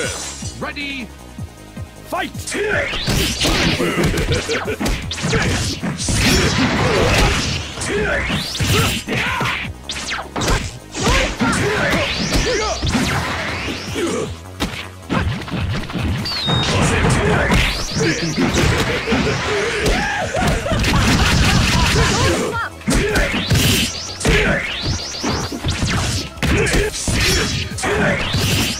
Ready, fight!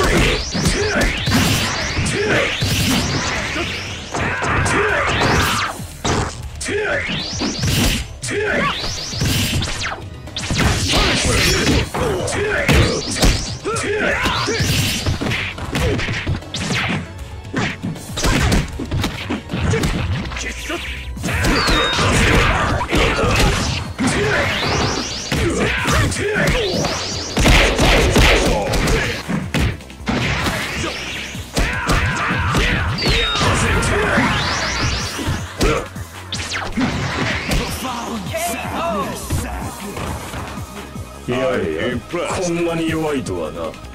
必殺やれやこんなに弱いとはな。